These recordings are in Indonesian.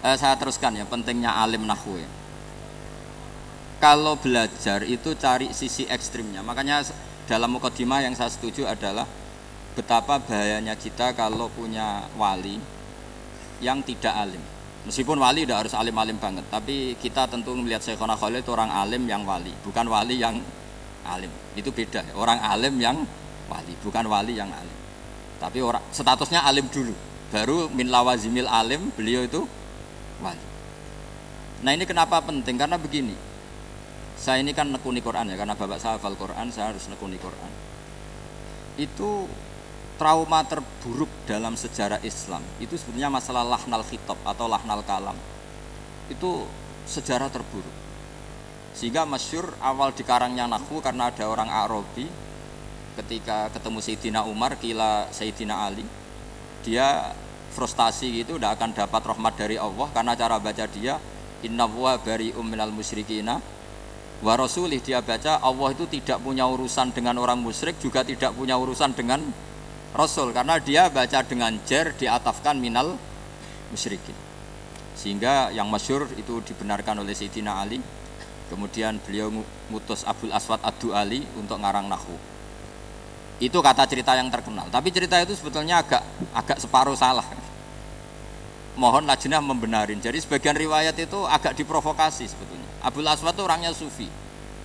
Eh, saya teruskan ya pentingnya alim nahwu ya. Kalau belajar itu cari sisi ekstrimnya. Makanya dalam mukadimah yang saya setuju adalah betapa bahayanya kita kalau punya wali yang tidak alim. Meskipun wali tidak harus alim-alim banget, tapi kita tentu melihat Syekhona Khalil itu orang alim yang wali, bukan wali yang alim. Itu beda. ya. Orang alim yang wali, bukan wali yang alim. Tapi orang statusnya alim dulu, baru min lawazimil alim beliau itu wali. Nah ini kenapa penting? Karena begini, saya ini kan nekuni Quran ya, karena bapak saya hafal Quran, saya harus nekuni Quran. Itu trauma terburuk dalam sejarah Islam itu sebetulnya masalah lahnal khitab atau lahnal kalam itu sejarah terburuk sehingga masyur awal dikarangnya nahwu karena ada orang Arabi ketika ketemu Sayyidina Umar kila Sayyidina Ali dia frustasi gitu udah akan dapat rahmat dari Allah karena cara baca dia inna wa bari minal musyrikina. Wa rasulih dia baca Allah itu tidak punya urusan dengan orang musyrik juga tidak punya urusan dengan Rasul. Karena dia baca dengan jer diatafkan minal musyrikin. Sehingga yang masyur itu dibenarkan oleh Sayyidina Ali. Kemudian beliau ngutus Abdul Aswad Adu Ali untuk ngarang nahu. Itu kata cerita yang terkenal. Tapi cerita itu sebetulnya agak agak separuh salah mohon lajnah membenarin jadi sebagian riwayat itu agak diprovokasi sebetulnya Abdul Aswad itu orangnya sufi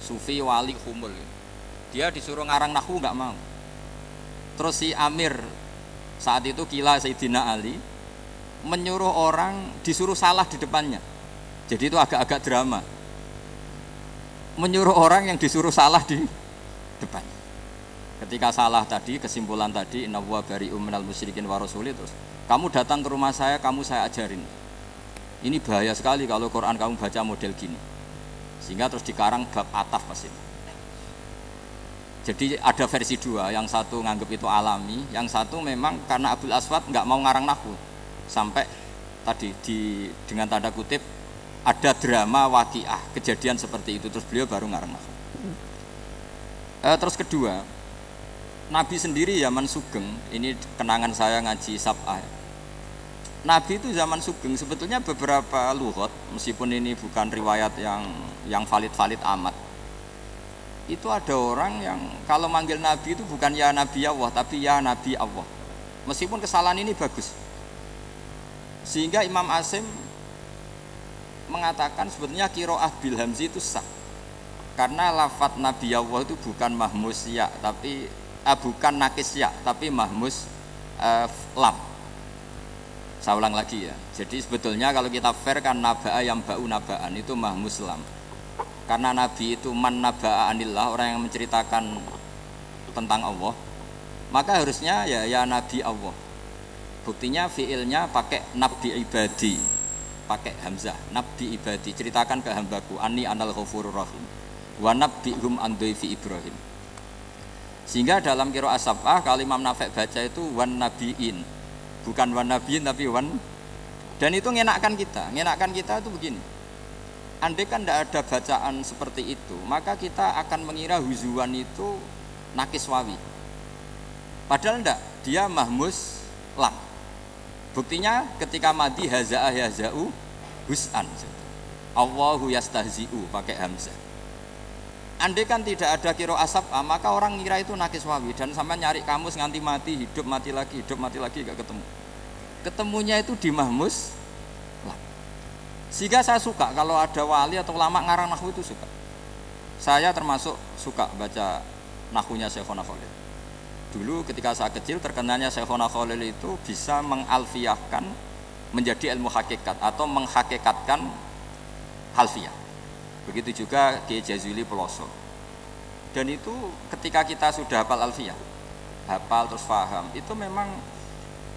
sufi wali humul dia disuruh ngarang nahu nggak mau Terus si Amir saat itu kila Sayyidina Ali menyuruh orang disuruh salah di depannya. Jadi itu agak-agak drama. Menyuruh orang yang disuruh salah di depannya. Ketika salah tadi, kesimpulan tadi inna wa bari'um minal musyrikin wa rasuli terus kamu datang ke rumah saya, kamu saya ajarin. Ini bahaya sekali kalau Quran kamu baca model gini. Sehingga terus dikarang bab ataf pasti. Jadi ada versi dua, yang satu nganggap itu alami, yang satu memang karena Abdul Aswad nggak mau ngarang nahu sampai tadi di dengan tanda kutip ada drama wakiah kejadian seperti itu terus beliau baru ngarang nahu. E, terus kedua, Nabi sendiri zaman Sugeng, ini kenangan saya ngaji Sab'ah. Nabi itu zaman Sugeng sebetulnya beberapa luhut, meskipun ini bukan riwayat yang yang valid-valid amat. Itu ada orang yang kalau manggil Nabi itu bukan ya Nabi Allah tapi ya Nabi Allah. Meskipun kesalahan ini bagus. Sehingga Imam Asim mengatakan sebetulnya kiroah bil hamzi itu sah. Karena lafat Nabi Allah itu bukan mahmus ya tapi eh, bukan nakis ya tapi mahmus eh, lam. Saya ulang lagi ya. Jadi sebetulnya kalau kita fair kan naba'a yang ba'u naba'an itu mahmus lam. Karena Nabi itu man naba'a anillah orang yang menceritakan tentang Allah maka harusnya ya ya Nabi Allah. Buktinya fiilnya pakai Nabi ibadi pakai Hamzah. Nabi ibadi ceritakan ke hambaku ani anal ghafurur rahim wa nabbihum an fi Ibrahim sehingga dalam kiro asabah kalau Imam Nafek baca itu wan nabiin bukan wan nabiin tapi wan dan itu ngenakkan kita ngenakkan kita itu begini andai kan tidak ada bacaan seperti itu, maka kita akan mengira huzuan itu nakis wawi. Padahal tidak, dia mahmus lang. Buktinya ketika mati haza'ah yaza'u hus'an. Allahu yastahzi'u pakai hamzah. Andai kan tidak ada kiro asap, ah, maka orang ngira itu nakis wawi dan sampai nyari kamus nganti mati, hidup mati lagi, hidup mati lagi gak ketemu. Ketemunya itu di mahmus sehingga saya suka kalau ada wali atau lama ngarang nahu itu suka. Saya termasuk suka baca nahunya Syekhona Khalil. Dulu ketika saya kecil terkenalnya Syekhona Khalil itu bisa mengalfiahkan menjadi ilmu hakikat atau menghakikatkan halfiah. Begitu juga Kiai Jazuli Peloso. Dan itu ketika kita sudah hafal alfiah, hafal terus paham, itu memang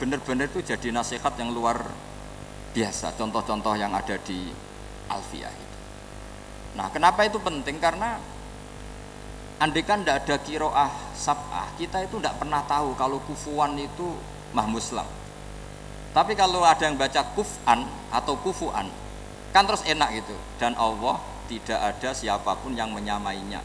benar-benar itu jadi nasihat yang luar biasa contoh-contoh yang ada di Alfiah itu. Nah, kenapa itu penting? Karena andai kan tidak ada kiroah sab'ah, kita itu tidak pernah tahu kalau kufuan itu mahmuslam. Tapi kalau ada yang baca kufan atau kufuan, kan terus enak gitu. Dan Allah tidak ada siapa pun yang menyamainya.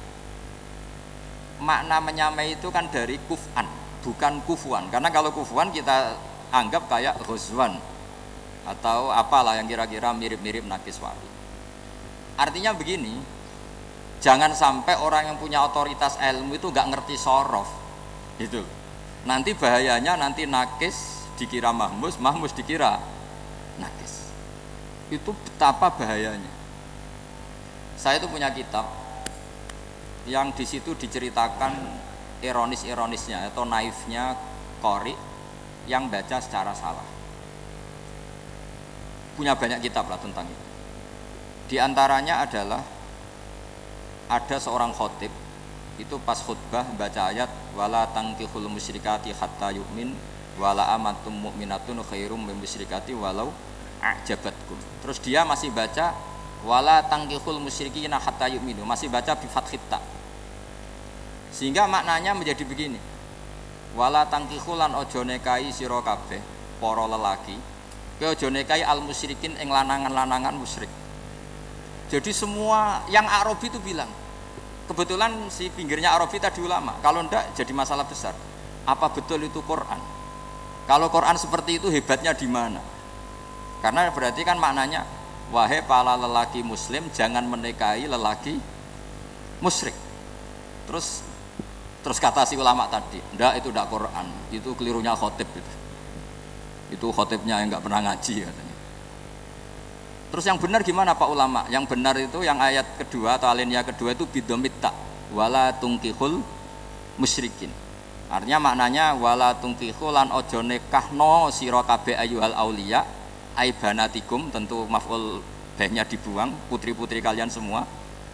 Makna menyamai itu kan dari kufan, bukan kufuan. Karena kalau kufuan kita anggap kayak ghuzwan, atau apalah yang kira-kira mirip-mirip nakis wali. Artinya begini, jangan sampai orang yang punya otoritas ilmu itu nggak ngerti sorof, itu. Nanti bahayanya nanti nakis dikira mahmus, mahmus dikira nakis. Itu betapa bahayanya. Saya itu punya kitab yang di situ diceritakan ironis-ironisnya atau naifnya Kori yang baca secara salah punya banyak kitab lah tentang itu. Di antaranya adalah ada seorang khotib itu pas khutbah baca ayat wala tangkihul musyrikati hatta yu'min wala amatum mu'minatun khairum min musyrikati walau a'jabatkum. Terus dia masih baca wala tangkihul musyrikina hatta yu'minu, masih baca bi fathita. Sehingga maknanya menjadi begini. Wala tangkihulan ojo nekai sira kabeh para lelaki Kowe aja nekai al musyrikin ing lanangan-lanangan musyrik. Jadi semua yang Arabi itu bilang, kebetulan si pinggirnya Arabi tadi ulama. Kalau ndak jadi masalah besar. Apa betul itu Quran? Kalau Quran seperti itu hebatnya di mana? Karena berarti kan maknanya wahai para lelaki muslim jangan menikahi lelaki musyrik. Terus terus kata si ulama tadi, ndak itu ndak Quran, itu kelirunya khotib itu itu khotibnya yang nggak pernah ngaji katanya. Terus yang benar gimana Pak ulama? Yang benar itu yang ayat kedua atau alinea kedua itu bidomita wala tungkihul musyrikin. Artinya maknanya wala tungkihul lan ojo nekahno sira kabeh ayyuhal auliya aibanatikum tentu maf'ul behnya dibuang putri-putri kalian semua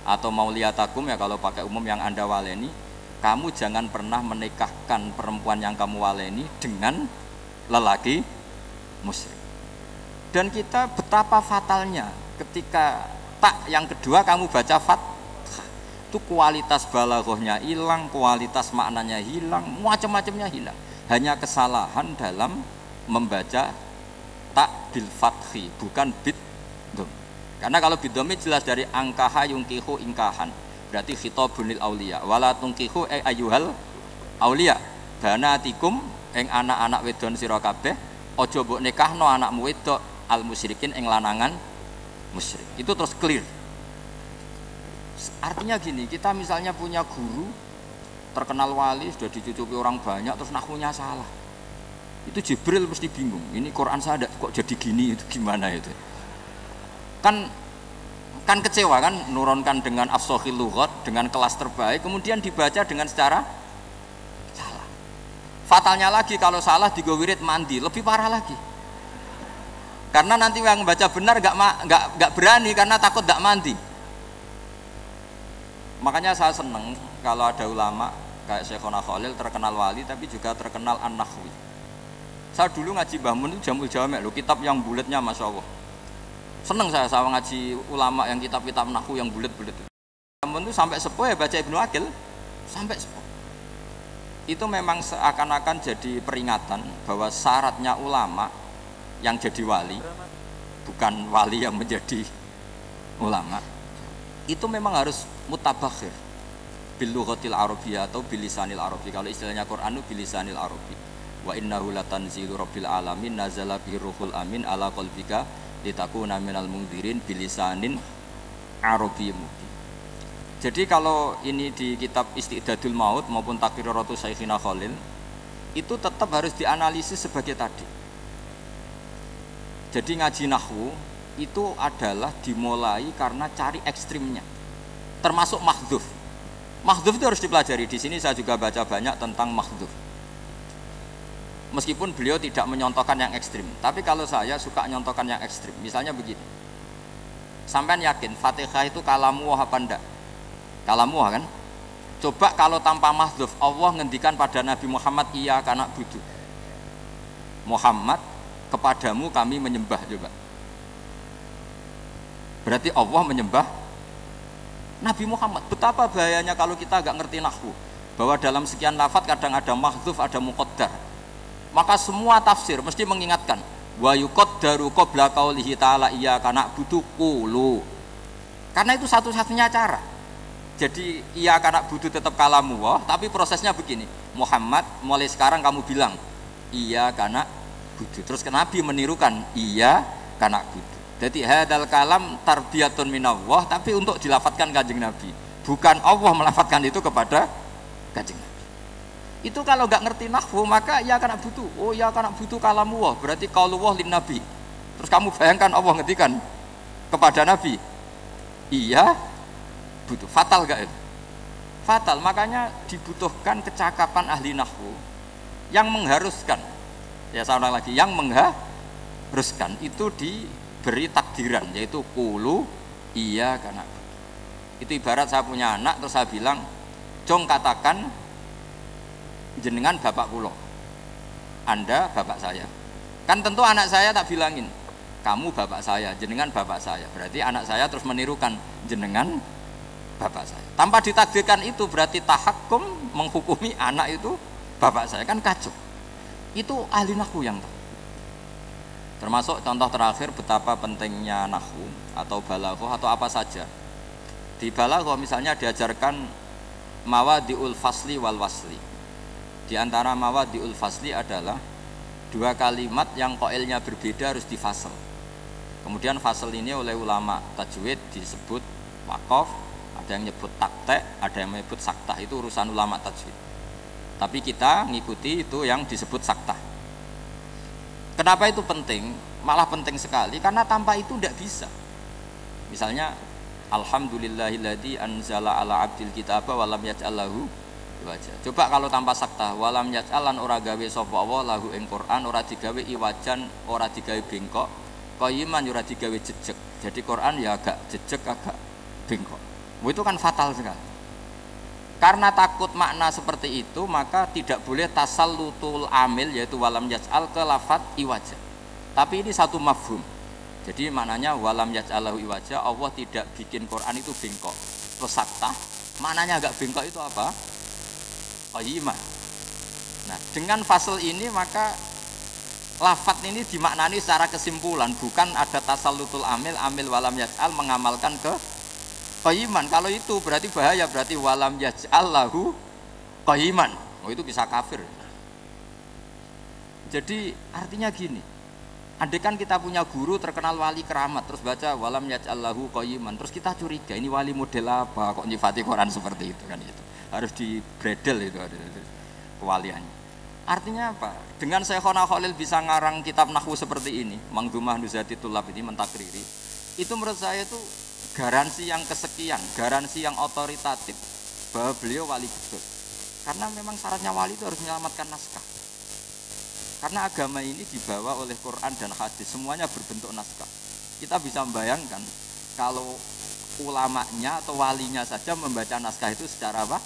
atau mauliatakum ya kalau pakai umum yang Anda waleni kamu jangan pernah menikahkan perempuan yang kamu waleni dengan lelaki musyrik. Dan kita betapa fatalnya ketika tak yang kedua kamu baca fat itu kualitas balaghahnya hilang, kualitas maknanya hilang, macam-macamnya hilang. Hanya kesalahan dalam membaca bil fathi, bukan bid dom. Karena kalau bidomi jelas dari angkaha yungkihu ingkahan, berarti khitabunil aulia. Wala tungkihu e ayuhal aulia. Banatikum eng anak-anak wedon sira kabeh ojo mbok nikahno anakmu wedok al musyrikin ing lanangan musyrik. Itu terus clear. Artinya gini, kita misalnya punya guru terkenal wali sudah dicucupi orang banyak terus nahunya salah. Itu Jibril mesti bingung. Ini Quran saya kok jadi gini itu gimana itu? Kan kan kecewa kan nurunkan dengan afsohil lughat dengan kelas terbaik kemudian dibaca dengan secara Fatalnya lagi kalau salah di wirid mandi, lebih parah lagi. Karena nanti yang baca benar gak, gak, gak berani karena takut gak mandi. Makanya saya seneng kalau ada ulama kayak Syekhona Khalil terkenal wali tapi juga terkenal an-nahwi. Saya dulu ngaji Mbah Mun itu Jamul Jamek lo kitab yang bulatnya Masya Allah. Seneng saya sama ngaji ulama yang kitab-kitab nahwu yang bulat-bulat. Mun itu sampai sepuh ya baca Ibnu Akil sampai sepuh. Itu memang seakan-akan jadi peringatan bahwa syaratnya ulama yang jadi wali bukan wali yang menjadi ulama itu memang harus mutabakhir. Bil lughatil atau bilisanil arabi. Kalau istilahnya Quran itu bilisanil arabi wa innahu latanzilu rabbil alamin nazala bihi ruhul amin ala qalbika litakuna minal mungdirin bilisanin arabiyyin jadi kalau ini di kitab Istidadul Maut maupun Takriratu Saikhina Khalil itu tetap harus dianalisis sebagai tadi. Jadi ngaji nahwu itu adalah dimulai karena cari ekstrimnya. Termasuk mahdhuf. Mahdhuf itu harus dipelajari. Di sini saya juga baca banyak tentang mahdhuf. Meskipun beliau tidak menyontohkan yang ekstrim, tapi kalau saya suka nyontohkan yang ekstrim. Misalnya begini. Sampai yakin Fatihah itu kalamu apa enggak? kalamu kan coba kalau tanpa mahdhuf Allah ngendikan pada Nabi Muhammad iya karena butuh Muhammad kepadamu kami menyembah coba berarti Allah menyembah Nabi Muhammad betapa bahayanya kalau kita agak ngerti nahwu bahwa dalam sekian lafat kadang ada mahdhuf ada muqaddar maka semua tafsir mesti mengingatkan wa yuqaddaru qabla qaulihi ta'ala iya karena butuh kulu karena itu satu-satunya cara jadi iya karena butuh tetap kalamu wah, tapi prosesnya begini. Muhammad mulai sekarang kamu bilang iya karena butuh. Terus ke Nabi menirukan iya kana budu. Jadi hadal kalam tarbiyatun minallah tapi untuk dilafatkan kanjeng Nabi. Bukan Allah melafatkan itu kepada kanjeng Nabi. Itu kalau nggak ngerti nahwu maka ya karena butuh. Oh ya karena butuh kalamu wah berarti kalau wah lin nabi. Terus kamu bayangkan Allah ngetikan kepada nabi. Iya butuh. Fatal gak itu? Fatal. Makanya dibutuhkan kecakapan ahli nahwu yang mengharuskan. Ya saya lagi, yang mengharuskan itu diberi takdiran yaitu kulu iya karena itu ibarat saya punya anak terus saya bilang, "Jong katakan jenengan bapak pulau anda bapak saya. Kan tentu anak saya tak bilangin kamu bapak saya jenengan bapak saya. Berarti anak saya terus menirukan jenengan bapak saya. Tanpa ditakdirkan itu berarti tahakum menghukumi anak itu bapak saya kan kacau. Itu ahli nahu yang tahu. Termasuk contoh terakhir betapa pentingnya nahu atau balaghah atau apa saja. Di balaghah misalnya diajarkan mawadiul fasli wal wasli di antara mawadiul fasli adalah dua kalimat yang koilnya berbeda harus difasel. Kemudian fasel ini oleh ulama tajwid disebut wakof, ada yang menyebut takte, ada yang menyebut saktah itu urusan ulama tajwid. Tapi kita ngikuti itu yang disebut saktah. Kenapa itu penting? Malah penting sekali karena tanpa itu tidak bisa. Misalnya Alhamdulillahilladzi anzala ala abdil kitaba walam yaj'allahu iwaja. Coba kalau tanpa sakta walam yaj'alan ora gawe sapa Allah lahu ing Quran ora digawe iwajan, ora digawe bengkok, qayyiman ora digawe jejeg. Jadi Quran ya agak jejeg agak bengkok. Itu kan fatal sekali. Karena takut makna seperti itu maka tidak boleh tasallutul amil yaitu walam yaj'al ke lafat iwaja. Tapi ini satu mafhum. Jadi maknanya walam yaj'alahu iwaja Allah tidak bikin Quran itu bengkok. Terus sakta maknanya agak bengkok itu apa? Qayyimah. Nah, dengan fasal ini maka lafat ini dimaknani secara kesimpulan, bukan ada tasallutul amil, amil walam yaj'al mengamalkan ke qayyiman. Kalau itu berarti bahaya, berarti walam yaj'al lahu qayyiman. Oh itu bisa kafir. Jadi artinya gini, andai kan kita punya guru terkenal wali keramat terus baca walam yaj'al lahu qayyiman terus kita curiga ini wali model apa kok nyifati Quran seperti itu kan itu harus di bredel itu kewaliannya artinya apa? Dengan Syekhona Khalil bisa ngarang kitab nahwu seperti ini Mangdumah Nuzati Tulab ini mentakriri itu menurut saya itu garansi yang kesekian garansi yang otoritatif bahwa beliau wali betul karena memang syaratnya wali itu harus menyelamatkan naskah. Karena agama ini dibawa oleh Quran dan hadis semuanya berbentuk naskah. Kita bisa membayangkan kalau ulamanya atau walinya saja membaca naskah itu secara apa?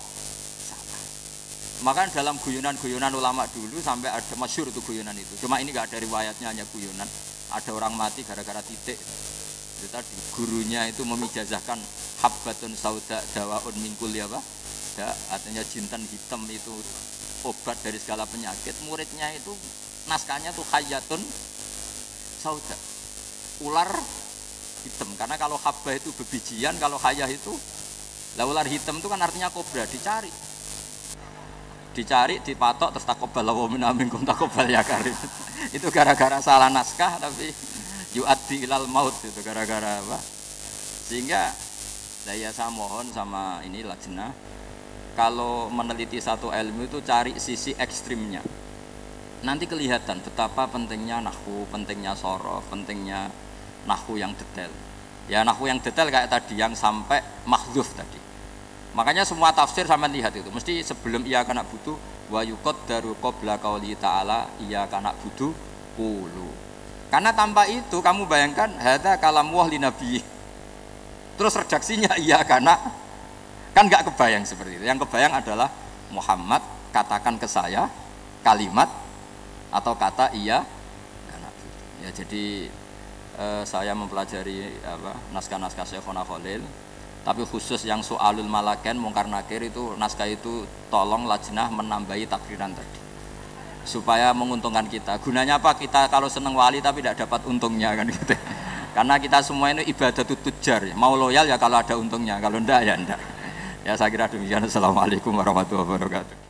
Maka dalam guyonan-guyonan ulama dulu sampai ada masyur itu guyonan itu. Cuma ini gak ada riwayatnya hanya guyonan. Ada orang mati gara-gara titik. Itu tadi gurunya itu memijazahkan habbatun sauda dawaun minkul ya pak. Ya, artinya jintan hitam itu obat dari segala penyakit. Muridnya itu naskahnya tuh hayatun sauda. Ular hitam karena kalau habba itu bebijian kalau hayah itu lah ular hitam itu kan artinya kobra dicari dicari dipatok terus takobal wa min kum takobal ya karim itu gara-gara salah naskah tapi yu'addi ilal maut itu gara-gara apa. Sehingga saya saya mohon sama ini lajnah kalau meneliti satu ilmu itu cari sisi ekstrimnya. Nanti kelihatan betapa pentingnya nahwu pentingnya sorof pentingnya nahwu yang detail. Ya nahwu yang detail kayak tadi yang sampai makhluf tadi Makanya semua tafsir sama lihat itu. Mesti sebelum ia kena butuh wa daru qabla qauli ta'ala ia kena butuh kulu. Karena tanpa itu kamu bayangkan hadza kalam wah nabi. Terus redaksinya iya karena kan nggak kebayang seperti itu. Yang kebayang adalah Muhammad katakan ke saya kalimat atau kata iya karena ya jadi eh, saya mempelajari naskah-naskah Syekhona Khalil tapi khusus yang soalul malaken mungkar nakir itu naskah itu tolong lajnah menambahi takdiran tadi. Supaya menguntungkan kita. Gunanya apa? Kita kalau seneng wali tapi tidak dapat untungnya kan gitu. Karena kita semua ini ibadah tujar ya. mau loyal ya kalau ada untungnya. Kalau ndak ya ndak ya saya kira demikian. Assalamualaikum warahmatullahi wabarakatuh